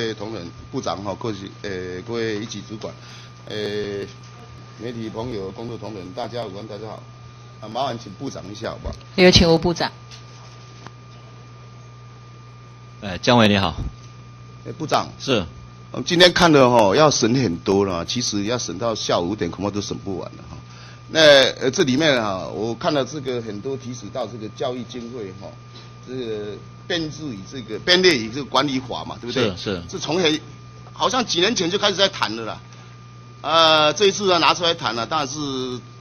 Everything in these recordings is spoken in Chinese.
位同仁、部长哈，各位呃各位一级主管，呃媒体朋友、工作同仁，大家午安，大家好。啊，麻烦请部长一下好不好？有请吴部长。哎，姜伟你好。哎，部长。是。我们今天看的哈，要审很多了，其实要审到下午五点，恐怕都审不完了哈。那呃这里面哈，我看了这个很多提取到这个教育经费哈，这个。编制以这个编列以这个管理法嘛，对不对？是是。是从很好像几年前就开始在谈的啦，呃，这一次呢拿出来谈了，当然是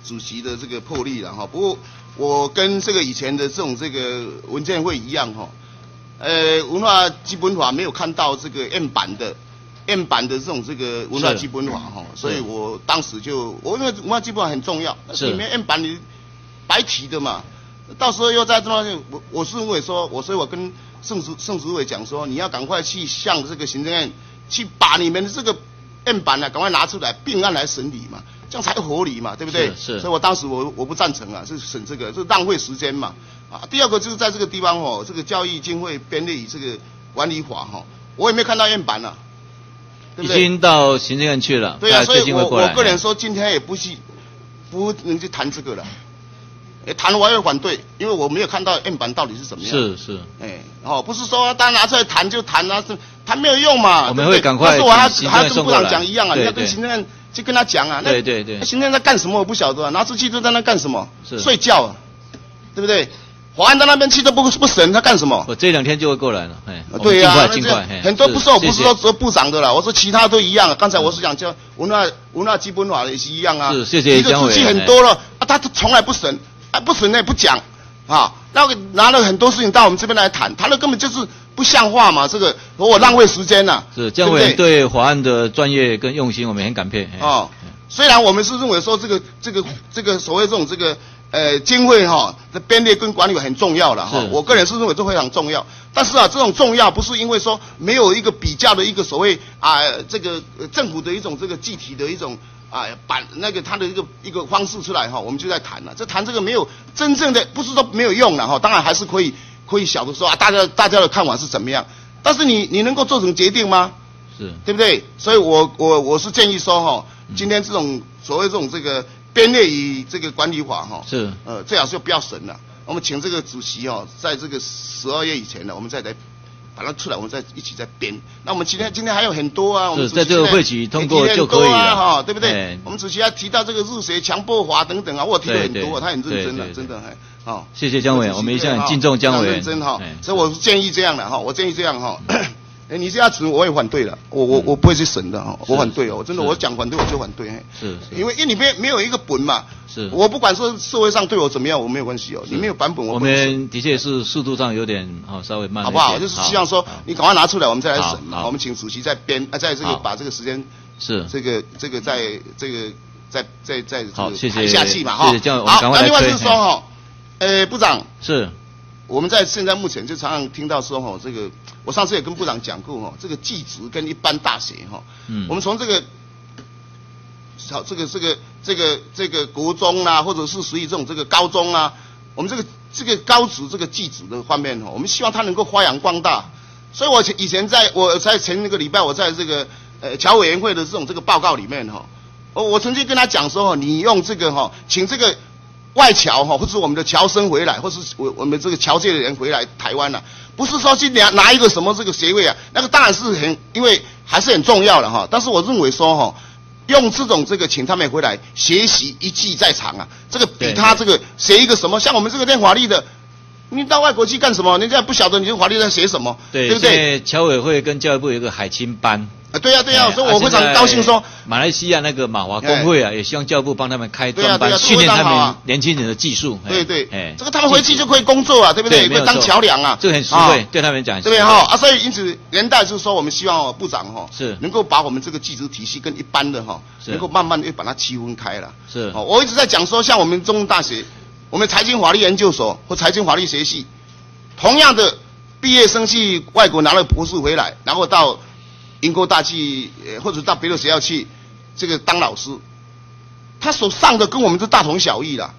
主席的这个魄力了哈。不过我跟这个以前的这种这个文件会一样哈，呃，文化基本法没有看到这个 M 版的 M 版的这种这个文化基本法哈，所以我当时就我认为文化基本法很重要，里面 M 版你白提的嘛。到时候又在这么，我我是认为说，我所以我跟盛主盛主委讲说，你要赶快去向这个行政院去把你们的这个案板呢，赶快拿出来并案来审理嘛，这样才合理嘛，对不对？是是。所以我当时我我不赞成啊，是审这个，是浪费时间嘛。啊，第二个就是在这个地方哦，这个教育经费编列这个管理法哈，我也没看到案板了，对不对？已经到行政院去了。对啊，所以我我个人说，今天也不是不能去谈这个了。哎，谈我也反对，因为我没有看到案板到底是怎么样。是是。哎，哦，不是说单拿出来谈就谈啊，是谈没有用嘛。我们会赶快。是我还还跟部长讲一样啊，你要跟行政院去跟他讲啊。对对对。行政院在干什么我不晓得，啊拿出去都在那干什么？是。睡觉，啊，对不对？华安在那边去都不不审，他干什么？我这两天就会过来了，哎。对呀。很多不是我不是说说部长的了，我说其他都一样。刚才我是讲叫文化文化基本法也是一样啊。是，谢谢姜委。这个事情很多了啊，他从来不审。啊，不存在不讲，啊，那个拿了很多事情到我们这边来谈，谈的根本就是不像话嘛，这个我浪费时间呐。是姜委对法案的专业跟用心，我们很感佩。哦，虽然我们是认为说这个这个这个所谓这种这个呃经费哈的编列跟管理很重要了哈，我个人是认为这非常重要。但是啊，这种重要不是因为说没有一个比较的一个所谓啊这个政府的一种这个具体的一种。啊，把那个他的一个一个方式出来哈，我们就在谈了。这谈这个没有真正的，不是说没有用了哈，当然还是可以可以小的说啊，大家大家的看法是怎么样？但是你你能够做成决定吗？是，对不对？所以我我我是建议说哈，今天这种所谓这种这个编列与这个管理法哈，是，呃，最好是不要审了。我们请这个主席哦，在这个十二月以前呢，我们再来。把它出来，我们再一起再编。那我们今天今天还有很多啊，我们在这个会期通过就可以了哈，对不对？我们主席还提到这个入学强迫法等等啊，我提了很多，他很认真的，真的还好。谢谢姜伟，我们一向很敬重姜伟，认真哈。所以我是建议这样的哈，我建议这样哈。哎，你这样子我也反对了，我我我不会去审的哈，我反对哦，我真的我讲反对我就反对，是，因为因为你没没有一个本嘛，是，我不管说社会上对我怎么样，我没有关系哦，你没有版本我。我们的确是速度上有点哦稍微慢，好不好？就是希望说你赶快拿出来，我们再来审嘛，我们请主席再编啊，在这个把这个时间是。这个这个在这个再再再好谢谢下去嘛哈，好，那另外是说哈，呃部长。是。我们在现在目前就常常听到说哈，这个我上次也跟部长讲过哈，这个技职跟一般大学哈，嗯，我们从这个，好这个这个这个这个国中啊，或者是属于这种这个高中啊，我们这个这个高职这个技职的方面哈，我们希望它能够发扬光大。所以我以前在我在前一个礼拜，我在这个呃侨委员会的这种这个报告里面哈，我我曾经跟他讲说，你用这个哈，请这个。外侨哈，或是我们的侨生回来，或是我我们这个侨界的人回来台湾了，不是说去拿拿一个什么这个学位啊，那个当然是很，因为还是很重要的哈。但是我认为说哈，用这种这个请他们回来学习一技在长啊，这个比他这个学一个什么，像我们这个练法律的，你到外国去干什么？人家不晓得你这法律在学什么，对不对？侨委会跟教育部有一个海青班。啊，对呀，对呀，所以我非常高兴说，马来西亚那个马华工会啊，也希望教育部帮他们开专班，训练他们年轻人的技术。对对，哎，这个他们回去就可以工作啊，对不对？可以当桥梁啊，这个很实惠，对他们讲。这边哈啊，所以因此连带就是说，我们希望部长哈是能够把我们这个技职体系跟一般的哈，能够慢慢的把它区分开了。是，哦，我一直在讲说，像我们中文大学，我们财经法律研究所或财经法律学系，同样的毕业生去外国拿了博士回来，然后到。英国大去，或者到别的学校去，这个当老师，他所上的跟我们是大同小异的。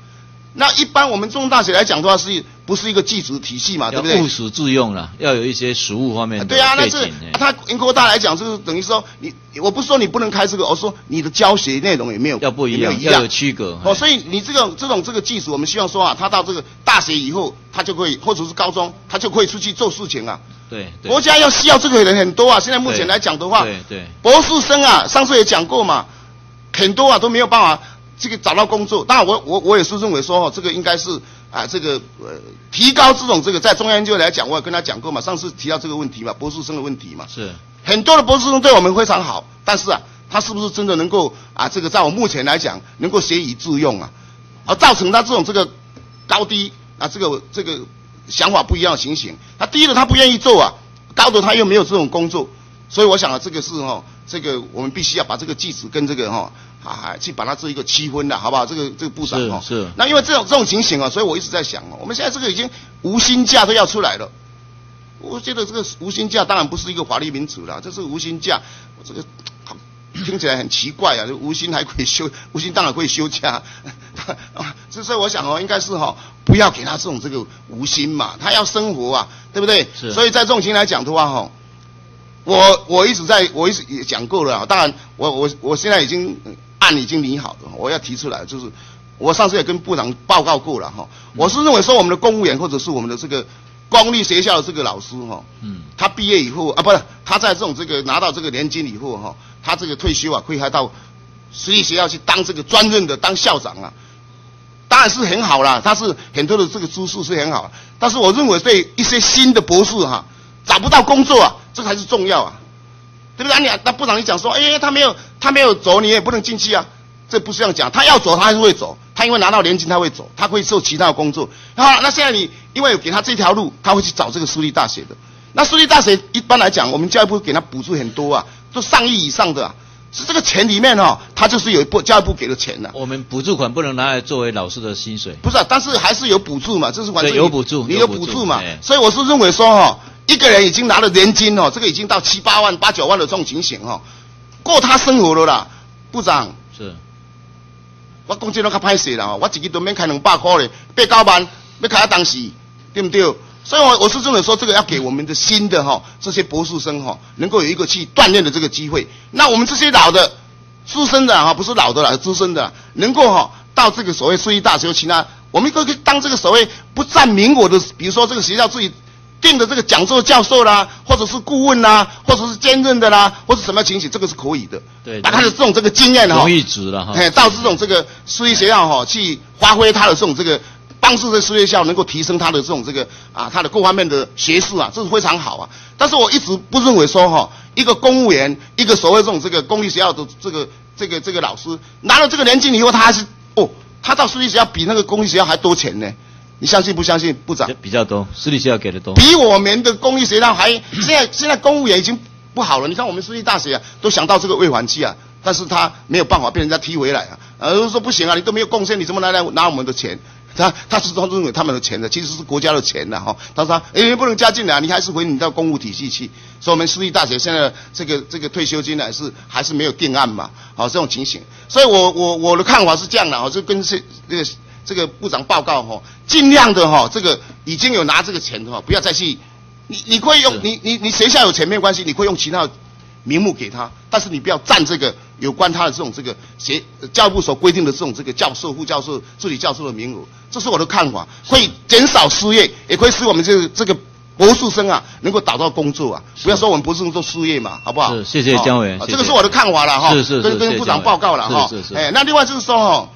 那一般我们中大学来讲的话，是不是一个技职体系嘛？对不对？务实自用了，要有一些实务方面。对啊，那是他英国大来讲，就是等于说你，我不是说你不能开这个，我说你的教学内容也没有要不一样，要有区隔。哦，所以你这个这种这个技术，我们希望说啊，他到这个大学以后，他就可以，或者是高中，他就可以出去做事情啊。对。国家要需要这个人很多啊，现在目前来讲的话，对对。博士生啊，上次也讲过嘛，很多啊都没有办法。这个找到工作，当然我我我也是认为说哈，这个应该是啊，这个呃提高这种这个在中央研究来讲，我也跟他讲过嘛，上次提到这个问题嘛，博士生的问题嘛，是。很多的博士生对我们非常好，但是啊，他是不是真的能够啊，这个在我目前来讲能够学以致用啊，而造成他这种这个高低啊，这个这个想法不一样的情形，他低的他不愿意做啊，高的他又没有这种工作，所以我想啊，这个是哈，这个我们必须要把这个技术跟这个哈。啊，去把它做一个区分的，好不好？这个这个部长哦，是。那因为这种这种情形啊，所以我一直在想哦，我们现在这个已经无薪假都要出来了。我觉得这个无薪假当然不是一个法律民主了，这是无薪假，这个听起来很奇怪啊。无薪还可以休，无薪当然可以休假。啊，所以我想哦，应该是哈，不要给他这种这个无薪嘛，他要生活啊，对不对？是。所以在这种情来讲的话哈，我我一直在我一直也讲过了，当然我我我现在已经。案已经拟好了，我要提出来，就是我上次也跟部长报告过了哈。我是认为说我们的公务员或者是我们的这个公立学校的这个老师哈，嗯，他毕业以后啊，不是他在这种这个拿到这个年金以后哈，他这个退休啊，可以还到私立学校去当这个专任的当校长啊，当然是很好啦，他是很多的这个知识是很好，但是我认为对一些新的博士哈找不到工作啊，这才是重要啊。对不对？你那部长你讲说，哎，他没有他没有走，你也不能进去啊。这不是这样讲，他要走他还是会走，他因为拿到年金他会走，他会做其他的工作。好，那现在你因为给他这条路，他会去找这个私立大学的。那私立大学一般来讲，我们教育部给他补助很多啊，都上亿以上的。是这个钱里面哦，他就是有一部教育部给的钱的。我们补助款不能拿来作为老师的薪水。不是，啊但是还是有补助嘛，这是完全有补助，你有补助嘛。所以我是认为说哈。一个人已经拿了年金哦，这个已经到七八万、八九万的这种情形哦，过他生活了啦。部长是，我工资都较歹势啦，我自己都免开两百块嘞，八九万要开到当时，对不对？所以，我我是认为说，这个要给我们的新的哈这些博士生哈，能够有一个去锻炼的这个机会。那我们这些老的、资深的哈，不是老的了，资深的，能够哈到这个所谓私立大学，其他我们可以当这个所谓不占名额的，比如说这个学校自己。定的这个讲座教授啦，或者是顾问啦，或者是兼任的啦，或者什么情形，这个是可以的。对，把他的这种这个经验哈，容易值了哈。哎，到这种这个私立学校哈，去发挥他的这种这个，帮助这私立学校能够提升他的这种这个啊，他的各方面的学识啊，这是非常好啊。但是我一直不认为说哈，一个公务员，一个所谓这种这个公立学校的这个这个这个老师拿了这个年金以后，他还是哦，他到私立学校比那个公立学校还多钱呢。你相信不相信，部长？比较多，私立学校给的多。比我们的公立学校还，现在现在公务员已经不好了。你看我们私立大学啊，都想到这个未还期啊，但是他没有办法被人家踢回来啊。呃，说不行啊，你都没有贡献，你怎么来来拿我们的钱？他他是他认为他们的钱的，其实是国家的钱的哈。他说，哎，不能加进来，你还是回你到公务体系去。所以我们私立大学现在这个这个退休金呢，是还是没有定案嘛？好，这种情形。所以我我我的看法是这样的啊，就跟这这个。这个部长报告哈，尽量的哈，这个已经有拿这个钱的话，不要再去，你你可以用你你你学校有钱没有关系，你可以用其他名目给他，但是你不要占这个有关他的这种这个学教育部所规定的这种这个教授、副教授、助理教授的名额，这是我的看法，会减少失业，也可以使我们这个这个博士生啊能够找到工作啊，不要说我们博士生做失业嘛，好不好？是，谢谢姜委员，这个是我的看法了哈，是是跟跟部长报告了哈，是是是，哎，那另外就是说哈。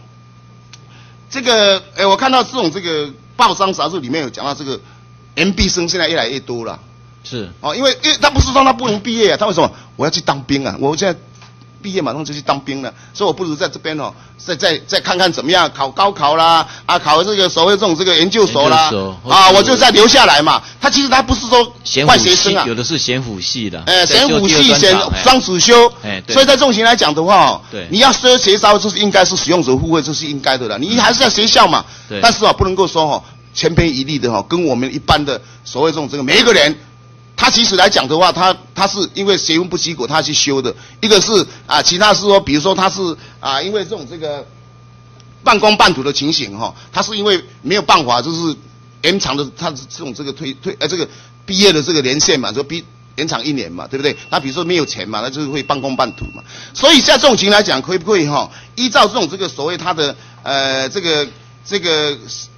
这个，哎，我看到这种这个报章杂志里面有讲到这个，M B 生现在越来越多了。是。哦，因为因为他不是说他不能毕业啊，他为什么？我要去当兵啊！我现在毕业马上就去当兵了，所以我不如在这边哦，再再再看看怎么样，考高考啦，啊，考这个所谓这种这个研究所啦，啊，我就再留下来嘛。他其实他不是说坏学生啊，有的是贤辅系的。哎，贤辅系贤双主修。哎，所以在这种情来讲的话，对，你要收学招，就是应该是使用者护卫，这是应该的了。你还是在学校嘛。对。但是啊，不能够说哦，千篇一律的哈，跟我们一般的所谓这种这个每一个人。他其实来讲的话，他他是因为学分不及格，他去修的。一个是啊，其他是说，比如说他是啊，因为这种这个半工半读的情形哈，他是因为没有办法，就是延长的他这种这个退退呃这个毕业的这个年限嘛，说毕延长一年嘛，对不对？他比如说没有钱嘛，那就是会半工半读嘛。所以在这种情来讲，可不可以哈？依照这种这个所谓他的呃这个这个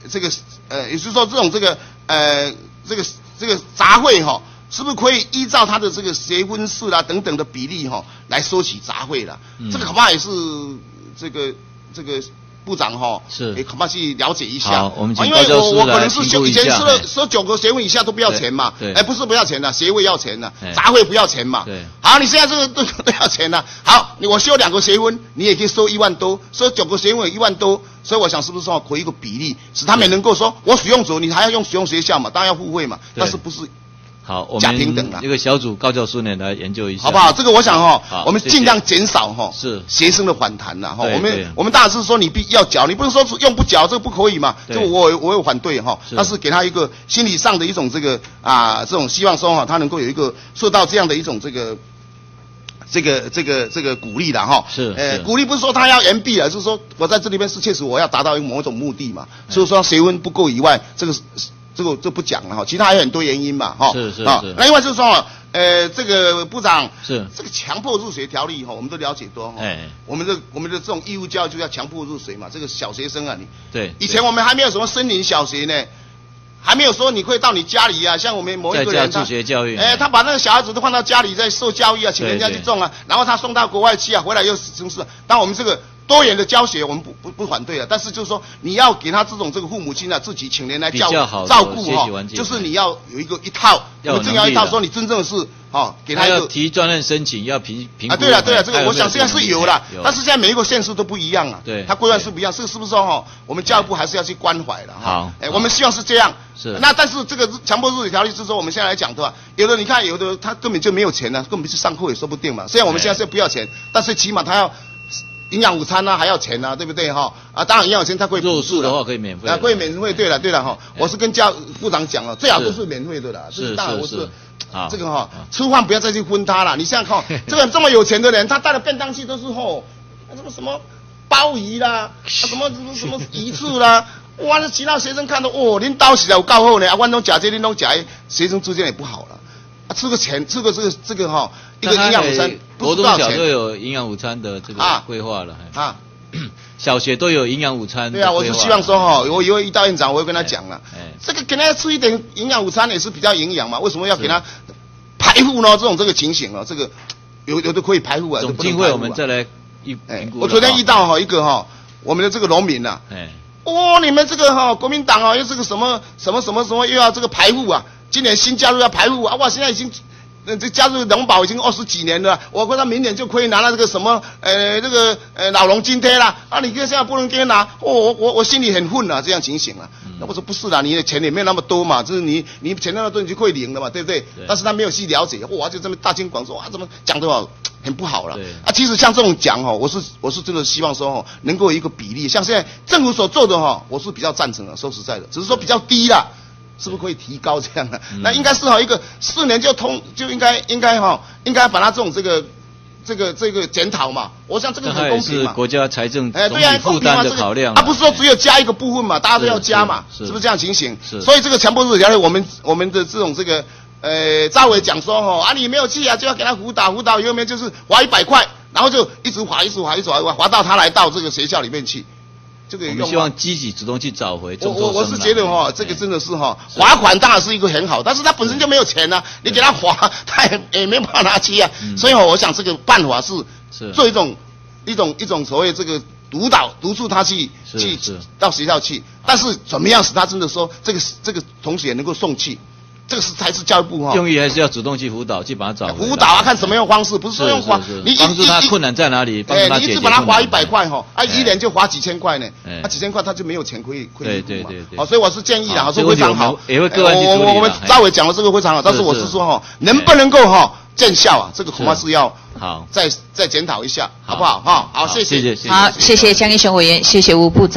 这个呃，也就是说这种这个呃这个这个杂费哈，是不是可以依照他的这个结婚事啦等等的比例哈来收取杂费了？这个恐怕也是这个这个。部长哈是，也，恐怕去了解一下。好，我们因为我我可能是修以前收了收九个学位以下都不要钱嘛，对，哎，不是不要钱的，学位要钱的，杂费不要钱嘛。对，好，你现在这个都都要钱了。好，你我修两个学分，你也可以收一万多，收九个学位一万多，所以我想是不是说可以一个比例，使他们能够说，我使用者你还要用使用学校嘛，当然要付费嘛，但是不是？好，我们一个小组高教数年来研究一下，好不好？这个我想哈，我们尽量减少哈，是学生的反弹呐哈。我们我们当然是说你必要缴，你不能说是用不缴，这个不可以嘛。这个我我有反对哈，但是给他一个心理上的一种这个啊，这种希望说哈，他能够有一个受到这样的一种这个这个这个这个鼓励的哈。是，呃，鼓励不是说他要延毕啊，是说我在这里边是确实我要达到一某种目的嘛。所以说学分不够以外，这个是。这个就不讲了哈，其他还有很多原因嘛哈。是是是。那另外就是说，呃，这个部长是这个强迫入学条例哈，我们都了解多哈。哎。我们的我们的这种义务教育就要强迫入学嘛，这个小学生啊，你。对。以前我们还没有什么森林小学呢，还没有说你会到你家里啊，像我们某一个人他。学教育。哎，他把那个小孩子都放到家里在受教育啊，请人家去种啊，然后他送到国外去啊，回来又是真是，但我们这个。多元的教学我们不不不反对啊，但是就是说你要给他这种这个父母亲啊自己请人来教照顾哈，就是你要有一个一套，要正要一套说你真正是哦给他要提专任申请要评评啊对了对了，这个我想现在是有了，但是现在每一个县市都不一样啊，对，他规范是不一样，这个是不是说哈我们教育部还是要去关怀的哈？好，哎，我们希望是这样，是那但是这个强迫入学条例是说我们现在来讲的话？有的你看有的他根本就没有钱呢，根本去上课也说不定嘛。虽然我们现在是不要钱，但是起码他要。营养午餐呢还要钱呢，对不对哈？啊，当然营养午餐它会住宿的话可以免费，啊，可以免费。对了对了哈，我是跟教部长讲了，最好都是免费的啦。是是是，啊，这个哈，吃饭不要再去分他了。你想想看，这个这么有钱的人，他带的便当器都是吼，什么什么鲍鱼啦，什么什么什么鱼翅啦，哇，那其他学生看到哦，您刀起来我告后呢，啊，万东假这，您东假，学生之间也不好了。啊，吃个钱，吃个这个这个哈，一个营养午餐，国中小都有营养午餐的这个规划了，啊，小学都有营养午餐。对啊，我是希望说哈，我以后一到院长，我会跟他讲了，哎，这个给他吃一点营养午餐也是比较营养嘛，为什么要给他排护呢？这种这个情形哦，这个有有的可以排护啊，总经会我们再来一评估。我昨天遇到哈一个哈，我们的这个农民呐，哎，哦，你们这个哈国民党啊，又是个什么什么什么什么又要这个排护啊？今年新加入要排护啊！哇，现在已经，这加入农保已经二十几年了。我看他明年就可以拿到这个什么，呃，这个呃老农津贴啦。啊，你现在不能给他拿，我我我我心里很混啊，这样情形啊。那我说不是啦，你的钱也没有那么多嘛，就是你你钱那么多你就可以领了嘛，对不对？但是他没有去了解，哇，就这么大惊广说，啊，怎么讲的话很不好了。啊，其实像这种讲哦，我是我是真的希望说哦，能够有一个比例，像现在政府所做的哈，我是比较赞成的。说实在的，只是说比较低了。是不是可以提高这样的？那应该是哈一个四年就通就应该应该哈应该把它这种这个这个这个检讨嘛。我想这个很公平嘛。国家财政哎对啊，负担的考量。他不是说只有加一个部分嘛，大家都要加嘛，是不是这样情形？是。所以这个强迫入学，我们我们的这种这个呃赵伟讲说哈啊你没有去啊就要给他辅导辅导，后面就是划一百块，然后就一直划一直划一直划划到他来到这个学校里面去。这个我们希望积极主动去找回。我我我是觉得哈，这个真的是哈，罚款当然是一个很好，但是他本身就没有钱呐，你给他罚，他也也没办法拿去啊。所以哈，我想这个办法是做一种一种一种所谓这个督导督促他去去到学校去，但是怎么样使他真的说这个这个同学能够送去。这个是才是教育部哈，用意还是要主动去辅导，去把他找辅导啊，看什么样方式，不是说用花，你帮助他困难在哪里？哎，你一直把他花一百块哈，啊，一年就罚几千块呢？啊，几千块他就没有钱可以可以付嘛。好，所以我是建议的，说非常好。也会个案去我我我们赵伟讲的这个非常好，但是我是说哈，能不能够哈见效啊？这个恐怕是要好再再检讨一下，好不好？哈，好，谢谢谢谢。好，谢谢江义雄委员，谢谢吴部长。